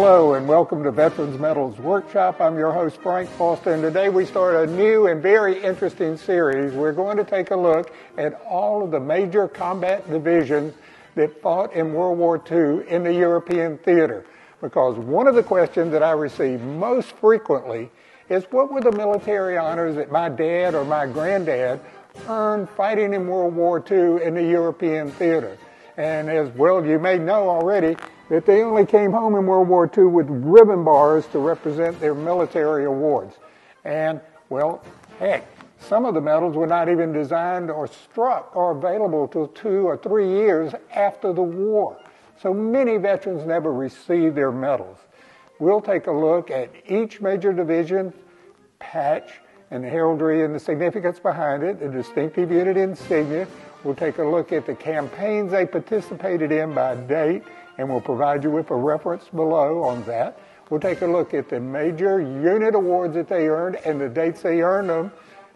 Hello and welcome to Veterans Medals Workshop. I'm your host Frank Foster and today we start a new and very interesting series. We're going to take a look at all of the major combat divisions that fought in World War II in the European theater. Because one of the questions that I receive most frequently is what were the military honors that my dad or my granddad earned fighting in World War II in the European theater? And as well you may know already, that they only came home in World War II with ribbon bars to represent their military awards. And, well, heck, some of the medals were not even designed or struck or available till two or three years after the war. So many veterans never received their medals. We'll take a look at each major division patch and the heraldry and the significance behind it, the distinctive unit insignia. We'll take a look at the campaigns they participated in by date and we'll provide you with a reference below on that. We'll take a look at the major unit awards that they earned and the dates they earned them,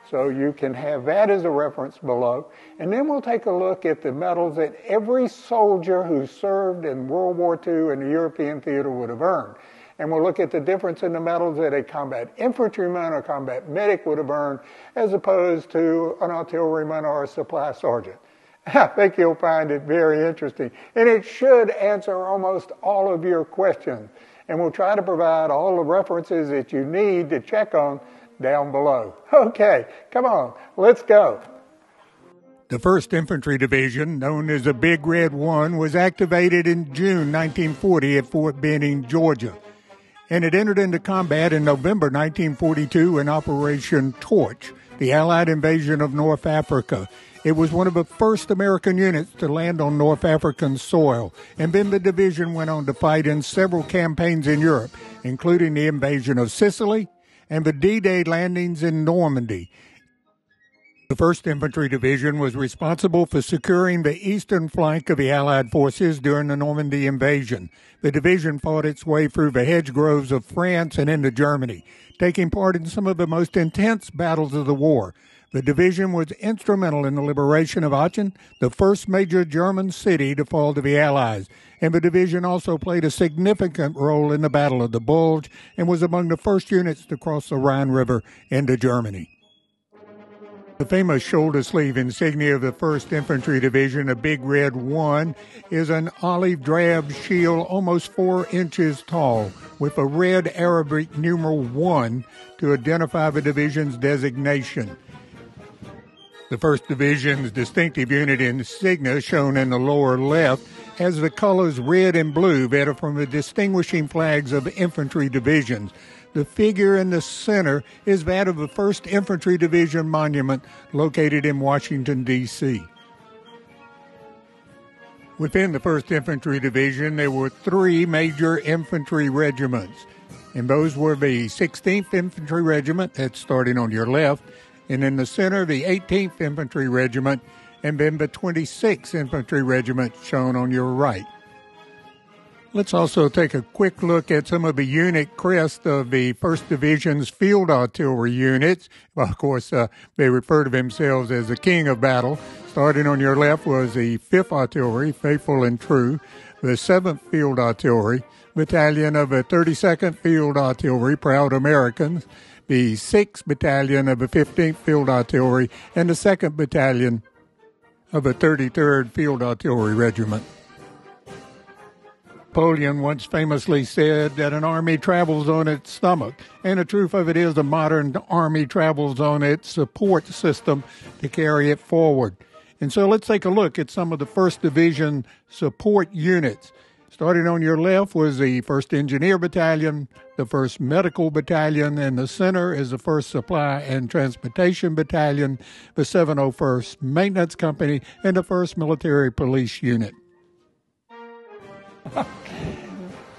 so you can have that as a reference below. And then we'll take a look at the medals that every soldier who served in World War II in the European theater would have earned. And we'll look at the difference in the medals that a combat infantryman or combat medic would have earned as opposed to an artilleryman or a supply sergeant. I think you'll find it very interesting. And it should answer almost all of your questions. And we'll try to provide all the references that you need to check on down below. Okay, come on, let's go. The 1st Infantry Division, known as the Big Red One, was activated in June 1940 at Fort Benning, Georgia. And it entered into combat in November 1942 in Operation Torch, the Allied invasion of North Africa. It was one of the first American units to land on North African soil, and then the division went on to fight in several campaigns in Europe, including the invasion of Sicily and the D Day landings in Normandy. The 1st Infantry Division was responsible for securing the eastern flank of the Allied forces during the Normandy invasion. The division fought its way through the hedge groves of France and into Germany, taking part in some of the most intense battles of the war. The division was instrumental in the liberation of Aachen, the first major German city to fall to the Allies, and the division also played a significant role in the Battle of the Bulge and was among the first units to cross the Rhine River into Germany. The famous shoulder sleeve insignia of the 1st Infantry Division, a Big Red 1, is an olive drab shield almost four inches tall with a red Arabic numeral 1 to identify the division's designation. The 1st Division's distinctive unit insignia, shown in the lower left, has the colors red and blue that are from the distinguishing flags of infantry divisions. The figure in the center is that of the 1st Infantry Division monument located in Washington, D.C. Within the 1st Infantry Division, there were three major infantry regiments, and those were the 16th Infantry Regiment, that's starting on your left, and in the center, the 18th Infantry Regiment, and then the 26th Infantry Regiment shown on your right. Let's also take a quick look at some of the unit crests of the 1st Division's field artillery units. Of course, uh, they refer to themselves as the king of battle. Starting on your left was the 5th Artillery, faithful and true, the 7th Field Artillery, Battalion of the 32nd Field Artillery, proud Americans, the 6th Battalion of the 15th Field Artillery, and the 2nd Battalion of the 33rd Field Artillery Regiment. Napoleon once famously said that an army travels on its stomach, and the truth of it is the modern army travels on its support system to carry it forward. And so let's take a look at some of the 1st Division support units. Starting on your left was the 1st Engineer Battalion, the 1st Medical Battalion, and the center is the 1st Supply and Transportation Battalion, the 701st Maintenance Company, and the 1st Military Police Unit.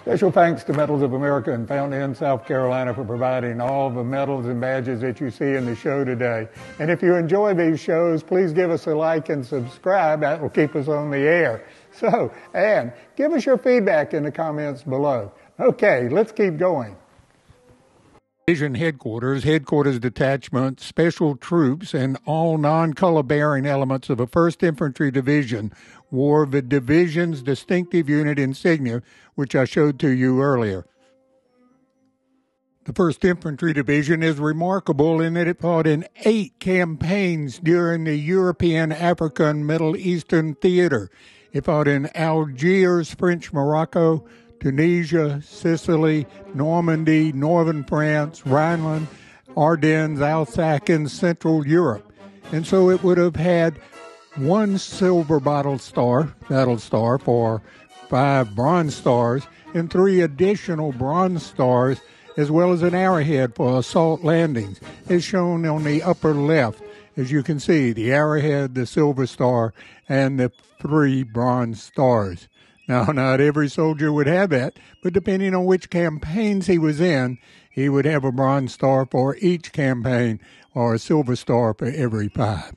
Special thanks to Medals of America and Fountain Inn, South Carolina for providing all the medals and badges that you see in the show today. And if you enjoy these shows, please give us a like and subscribe. That will keep us on the air. So, and give us your feedback in the comments below. Okay, let's keep going. Division headquarters, headquarters detachment, special troops, and all non color bearing elements of a 1st Infantry Division wore the division's distinctive unit insignia, which I showed to you earlier. The 1st Infantry Division is remarkable in that it fought in eight campaigns during the European, African, Middle Eastern theater. It fought in Algiers, French Morocco, Tunisia, Sicily, Normandy, northern France, Rhineland, Ardennes, Alsace, and Central Europe. And so it would have had one silver battle star, battle star for five bronze stars, and three additional bronze stars as well as an arrowhead for assault landings, as shown on the upper left. As you can see, the arrowhead, the silver star, and the three bronze stars. Now, not every soldier would have that, but depending on which campaigns he was in, he would have a bronze star for each campaign or a silver star for every five.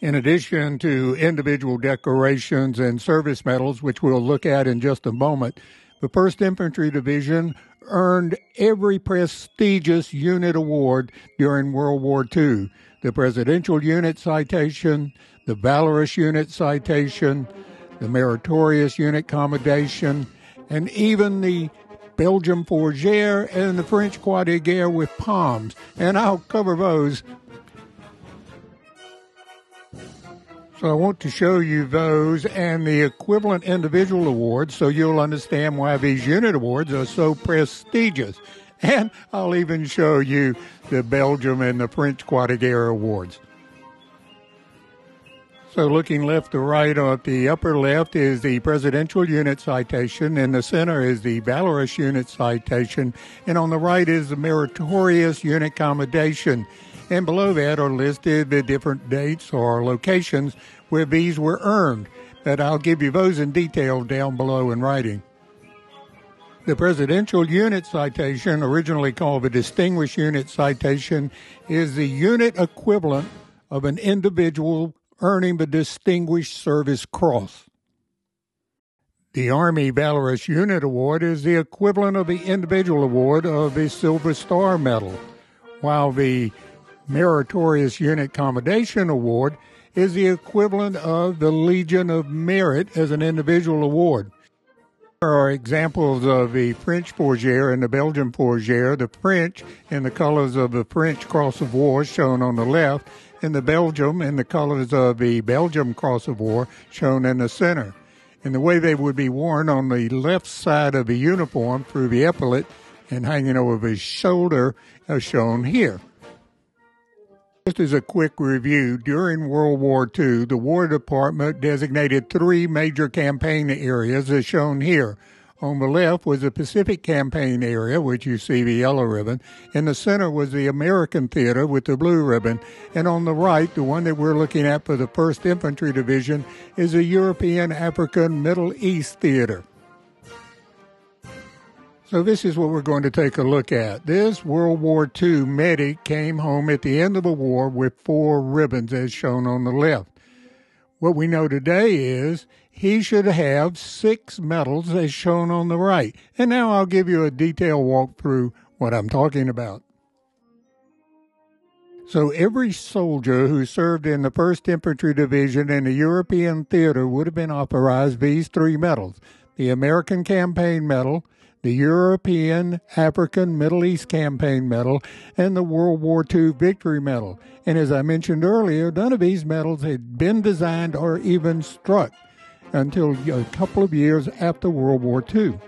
In addition to individual decorations and service medals, which we'll look at in just a moment, the 1st Infantry Division earned every prestigious unit award during World War II the Presidential Unit Citation, the Valorous Unit Citation, the Meritorious Unit Commendation, and even the Belgium Fourragère and the French Croix de Guerre with palms. And I'll cover those So I want to show you those and the equivalent individual awards so you'll understand why these unit awards are so prestigious. And I'll even show you the Belgium and the French Croix de Guerre awards. So looking left to right on the upper left is the Presidential Unit Citation, in the center is the Valorous Unit Citation, and on the right is the Meritorious Unit Commendation. And below that are listed the different dates or locations where these were earned. But I'll give you those in detail down below in writing. The Presidential Unit Citation, originally called the Distinguished Unit Citation, is the unit equivalent of an individual earning the Distinguished Service Cross. The Army Valorous Unit Award is the equivalent of the individual award of the Silver Star Medal, while the Meritorious Unit Commendation Award is the equivalent of the Legion of Merit as an individual award. There are examples of the French Fourragère and the Belgian Fourragère, the French in the colors of the French Cross of War shown on the left, and the Belgium in the colors of the Belgium Cross of War shown in the center. And the way they would be worn on the left side of the uniform through the epaulet and hanging over his shoulder as shown here. Just as a quick review, during World War II, the War Department designated three major campaign areas as shown here. On the left was the Pacific Campaign area, which you see the yellow ribbon. In the center was the American Theater with the blue ribbon. And on the right, the one that we're looking at for the 1st Infantry Division, is the European African Middle East Theater. So this is what we're going to take a look at. This World War II medic came home at the end of the war with four ribbons as shown on the left. What we know today is he should have six medals as shown on the right. And now I'll give you a detailed walk through what I'm talking about. So every soldier who served in the 1st Infantry Division in the European theater would have been authorized these three medals. The American Campaign Medal, the European, African, Middle East Campaign Medal, and the World War II Victory Medal. And as I mentioned earlier, none of these medals had been designed or even struck until a couple of years after World War II.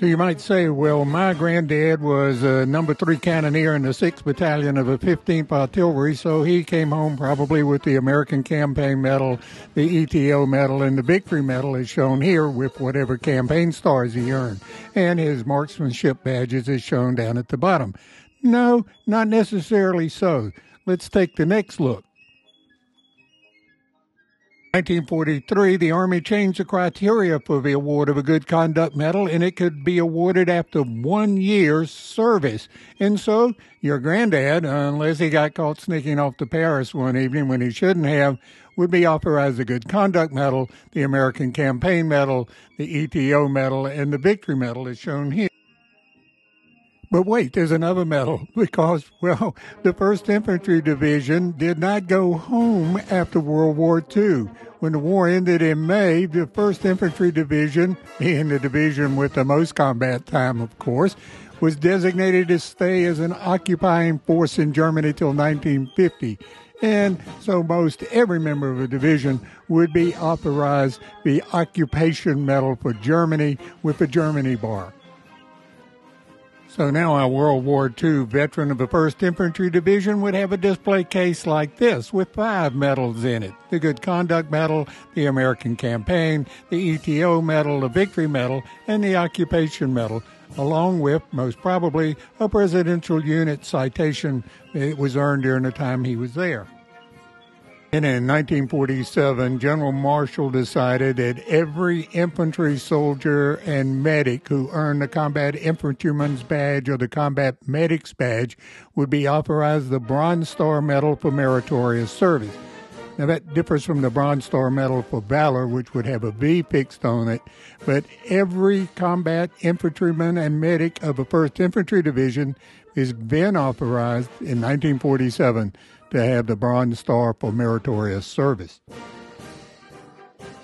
So you might say, well, my granddad was a number three cannoneer in the 6th Battalion of the 15th Artillery, so he came home probably with the American Campaign Medal, the ETO Medal, and the Victory Medal as shown here with whatever campaign stars he earned. And his marksmanship badges is shown down at the bottom. No, not necessarily so. Let's take the next look. 1943, the Army changed the criteria for the award of a Good Conduct Medal, and it could be awarded after one year's service. And so, your granddad, unless he got caught sneaking off to Paris one evening when he shouldn't have, would be authorized a Good Conduct Medal, the American Campaign Medal, the ETO Medal, and the Victory Medal, as shown here. But wait, there's another medal because, well, the 1st Infantry Division did not go home after World War II. When the war ended in May, the 1st Infantry Division, being the division with the most combat time, of course, was designated to stay as an occupying force in Germany till 1950. And so most every member of a division would be authorized the occupation medal for Germany with the Germany bar. So now a World War II veteran of the 1st Infantry Division would have a display case like this with five medals in it the Good Conduct Medal, the American Campaign, the ETO Medal, the Victory Medal, and the Occupation Medal, along with, most probably, a Presidential Unit citation that was earned during the time he was there. And in 1947, General Marshall decided that every infantry soldier and medic who earned the Combat Infantryman's Badge or the Combat Medic's Badge would be authorized the Bronze Star Medal for meritorious service. Now, that differs from the Bronze Star Medal for Valor, which would have a V fixed on it, but every combat infantryman and medic of a 1st Infantry Division is then authorized in 1947 to have the Bronze Star for meritorious service.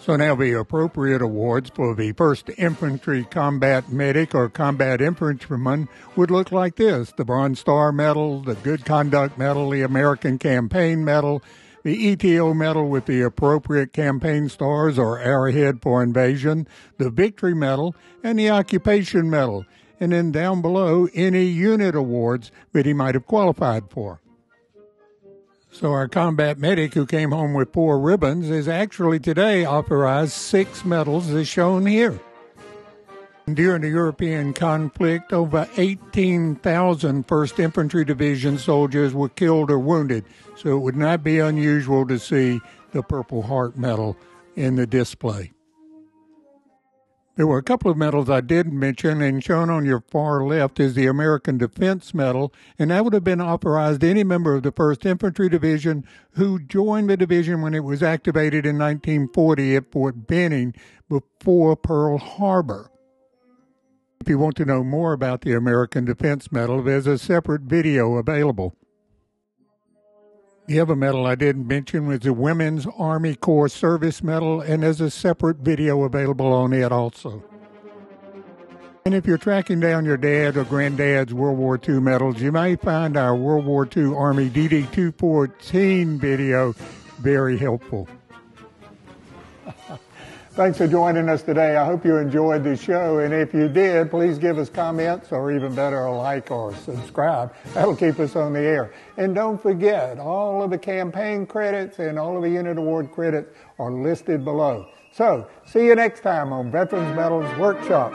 So now the appropriate awards for the 1st Infantry Combat Medic or Combat Infantryman would look like this the Bronze Star Medal, the Good Conduct Medal, the American Campaign Medal, the ETO Medal with the appropriate campaign stars or arrowhead for invasion, the Victory Medal, and the Occupation Medal. And then down below, any unit awards that he might have qualified for. So our combat medic who came home with four ribbons is actually today authorized six medals as shown here. During the European conflict, over 18,000 1st Infantry Division soldiers were killed or wounded, so it would not be unusual to see the Purple Heart Medal in the display. There were a couple of medals I did mention, and shown on your far left is the American Defense Medal, and that would have been authorized to any member of the 1st Infantry Division who joined the division when it was activated in 1940 at Fort Benning before Pearl Harbor. If you want to know more about the American Defense Medal, there's a separate video available. The other medal I didn't mention was the Women's Army Corps Service Medal, and there's a separate video available on it also. And if you're tracking down your dad or granddad's World War II medals, you may find our World War II Army DD 214 video very helpful. Thanks for joining us today. I hope you enjoyed the show. And if you did, please give us comments or even better, a like or subscribe. That'll keep us on the air. And don't forget, all of the campaign credits and all of the unit award credits are listed below. So, see you next time on Veterans Medals Workshop.